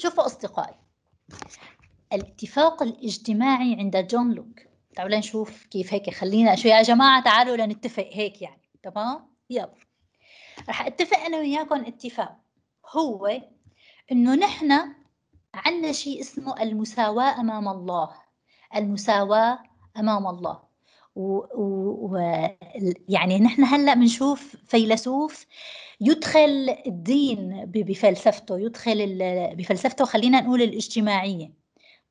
شوفوا أصدقائي الاتفاق الاجتماعي عند جون لوك. تعالوا نشوف كيف هيك خلينا شو يا جماعة تعالوا لنتفق هيك يعني تمام؟ يلا. رح أتفق أنا وياكم اتفاق. هو إنه نحن عندنا شيء اسمه المساواة أمام الله. المساواة أمام الله. و... و... يعني نحن هلأ بنشوف فيلسوف يدخل الدين بفلسفته يدخل بفلسفته خلينا نقول الاجتماعية.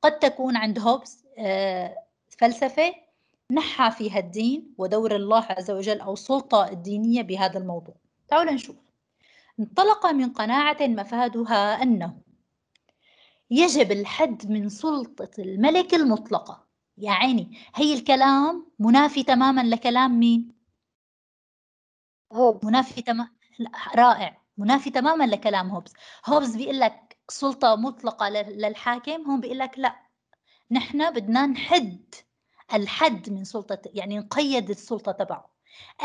قد تكون عند هوبز آه، فلسفة نحى فيها الدين ودور الله عز وجل أو السلطة الدينية بهذا الموضوع. تعالوا نشوف. انطلق من قناعة مفادها أنه يجب الحد من سلطة الملك المطلقة. يا عيني هي الكلام منافي تماما لكلام مين؟ هوبز. منافي تماما رائع. منافي تماما لكلام هوبز. هوبز بيقول لك سلطة مطلقة للحاكم هون بيقول لك لا. نحن بدنا نحد الحد من سلطة يعني نقيد السلطة تبعه.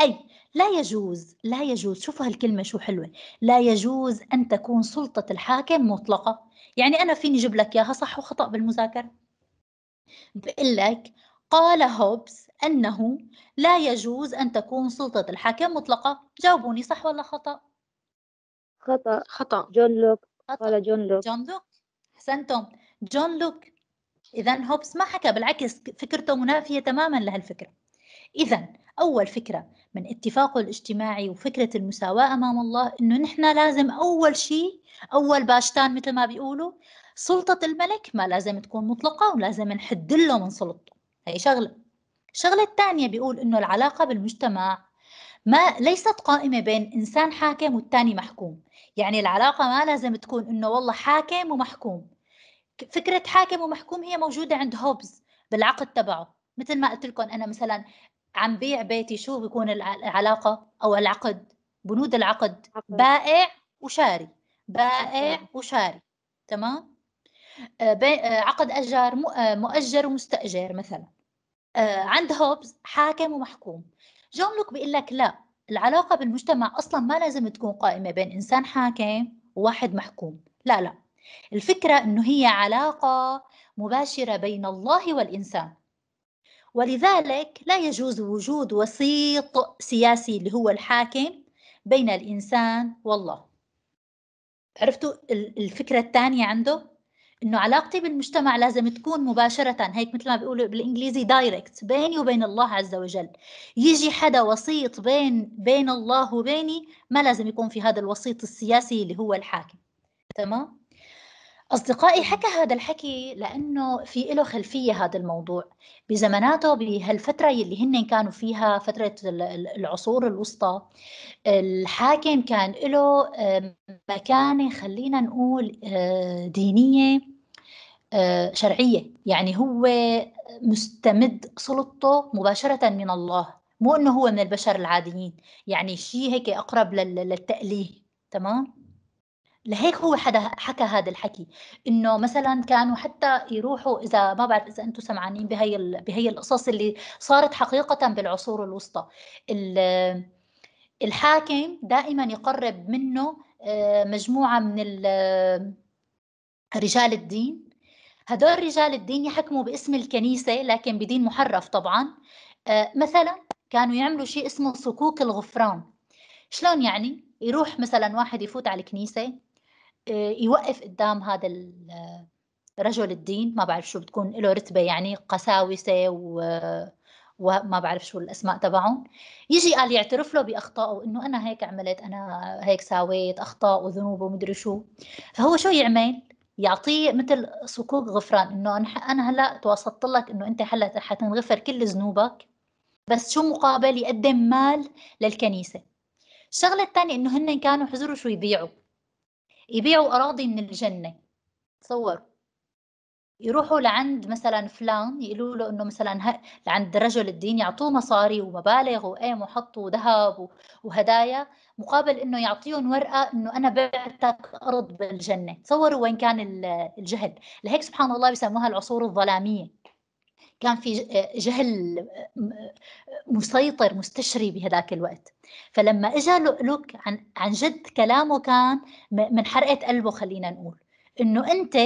أي لا يجوز لا يجوز. شوفوا هالكلمة شو حلوة. لا يجوز أن تكون سلطة الحاكم مطلقة. يعني أنا فيني أجيب لك إياها صح وخطأ بالمذاكرة؟ بقول لك قال هوبز أنه لا يجوز أن تكون سلطة الحاكم مطلقة. جاوبوني صح ولا خطأ؟ خطأ. خطأ. جون لوك. خطأ. قال جون لوك. جون لوك. أحسنتم. جون لوك. إذا هوبس ما حكى بالعكس فكرته منافية تماما لهالفكرة. إذا أول فكرة من اتفاقه الاجتماعي وفكرة المساواة أمام الله إنه نحن لازم أول شيء أول باشتان مثل ما بيقولوا سلطة الملك ما لازم تكون مطلقة ولازم نحد له من سلطته. هي شغلة. الشغلة الثانية بيقول إنه العلاقة بالمجتمع ما ليست قائمة بين إنسان حاكم والثاني محكوم. يعني العلاقة ما لازم تكون إنه والله حاكم ومحكوم. فكرة حاكم ومحكوم هي موجودة عند هوبز بالعقد تبعه. مثل ما قلت لكم أنا مثلا عم بيع بيتي شو بيكون العلاقة أو العقد؟ بنود العقد. بائع وشاري. بائع وشاري. تمام؟ عقد أجار آه، مؤجر ومستأجر مثلا. عند هوبز حاكم ومحكوم. جون لوك بيقول لك لا العلاقة بالمجتمع أصلا ما لازم تكون قائمة بين إنسان حاكم وواحد محكوم. لا لا. الفكرة أنه هي علاقة مباشرة بين الله والإنسان. ولذلك لا يجوز وجود وسيط سياسي اللي هو الحاكم بين الإنسان والله. عرفتوا الفكرة الثانية عنده؟ إنه علاقتي بالمجتمع لازم تكون مباشرة هيك مثل ما بيقولوا بالإنجليزي دايركت بيني وبين الله عز وجل. يجي حدا وسيط بين بين الله وبيني ما لازم يكون في هذا الوسيط السياسي اللي هو الحاكم. تمام؟ أصدقائي حكى هذا الحكي لأنه في له خلفية هذا الموضوع بزماناته بهالفترة اللي هن كانوا فيها فترة العصور الوسطى الحاكم كان له مكانة خلينا نقول آه، دينية آه، شرعية يعني هو مستمد سلطته مباشرة من الله مو إنه هو من البشر العاديين يعني شيء هيك أقرب للتأليه تمام؟ لهيك هو حدا حكى هذا الحكي إنه مثلا كانوا حتى يروحوا إذا ما بعرف إذا أنتم سمعانين بهي بهي القصص اللي صارت حقيقة بالعصور الوسطى. الحاكم دائما يقرب منه آه، مجموعة من رجال الدين. هدول رجال الدين يحكموا باسم الكنيسة لكن بدين محرف طبعا. آه، مثلا كانوا يعملوا شيء اسمه صكوك الغفران. شلون يعني؟ يروح مثلا واحد يفوت على الكنيسة يوقف قدام هذا رجل الدين. ما بعرف شو بتكون له رتبة يعني قساوسة و وما بعرف شو الأسماء تبعهم. يجي قال يعترف له بأخطائه إنه أنا هيك عملت أنا هيك ساويت أخطاء وذنوب ومدري شو. فهو شو يعمل؟ يعطيه مثل صكوك غفران إنه أنا هلأ توسطت لك إنه أنت هلأ حتنغفر كل ذنوبك بس شو مقابل يقدم مال للكنيسة. الشغلة الثانية إنه هن كانوا حزروا شو يبيعوا. يبيعوا أراضي من الجنة. تصور يروحوا لعند مثلا فلان يقولوا له إنه مثلا لعند رجل الدين يعطوه مصاري ومبالغ وقيم وحطوا ذهب وهدايا مقابل إنه يعطيهم ورقة إنه أنا بعتك أرض بالجنة. تصوروا وين كان الجهل. لهيك سبحان الله بسموها العصور الظلامية. كان في جهل مسيطر مستشري بهذاك الوقت. فلما اجى لوك عن عن جد كلامه كان من حرقة قلبه خلينا نقول. إنه أنت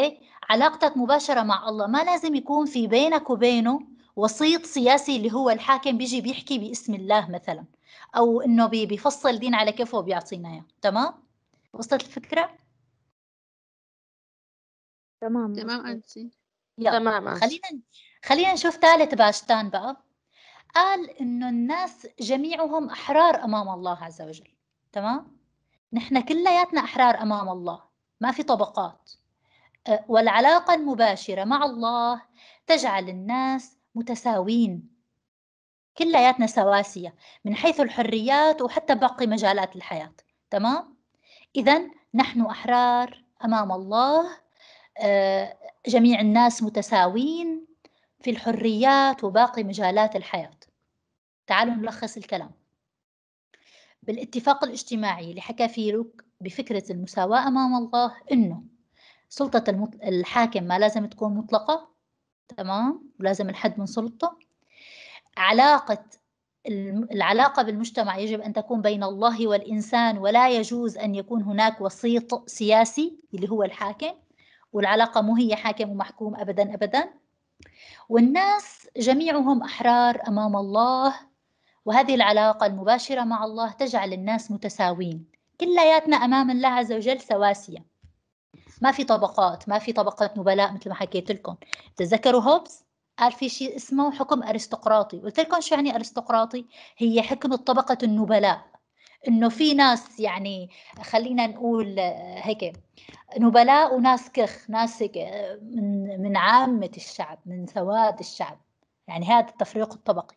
علاقتك مباشرة مع الله ما لازم يكون في بينك وبينه وسيط سياسي اللي هو الحاكم بيجي بيحكي باسم الله مثلا. أو إنه بيفصل دين على كيفه وبيعطينا إياه. تمام؟ وصلت الفكرة؟ تمام. تمام أنسي. تمام خلينا خلينا نشوف ثالث باشتان بقى. قال إنه الناس جميعهم أحرار أمام الله عز وجل. تمام؟ نحن كلياتنا أحرار أمام الله ما في طبقات. أه، والعلاقة المباشرة مع الله تجعل الناس متساوين. كلياتنا سواسية من حيث الحريات وحتى باقي مجالات الحياة. تمام؟ إذا نحن أحرار أمام الله. أه، جميع الناس متساوين. في الحريات وباقي مجالات الحياة. تعالوا نلخص الكلام. بالاتفاق الاجتماعي اللي حكى فيه لوك بفكرة المساواة أمام الله إنه سلطة الحاكم ما لازم تكون مطلقة تمام؟ ولازم الحد من سلطته. علاقة العلاقة بالمجتمع يجب أن تكون بين الله والإنسان ولا يجوز أن يكون هناك وسيط سياسي اللي هو الحاكم والعلاقة مو هي حاكم ومحكوم أبدا أبدا. والناس جميعهم أحرار أمام الله وهذه العلاقة المباشرة مع الله تجعل الناس متساوين. كلياتنا أمام الله عز وجل سواسية. ما في طبقات ما في طبقة نبلاء مثل ما حكيت لكم. تذكروا هوبس قال في شيء اسمه حكم أرستقراطي. قلت لكم شو يعني أرستقراطي؟ هي حكم طبقة النبلاء إنه في ناس يعني خلينا نقول هيك نبلاء وناس كخ ناس هيك من من عامة الشعب من سواد الشعب. يعني هذا التفريق الطبقي.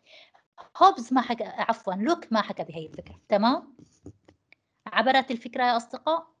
هوبز ما حكى عفوا لوك ما حكى بهي الفكرة تمام؟ عبرت الفكرة يا أصدقاء؟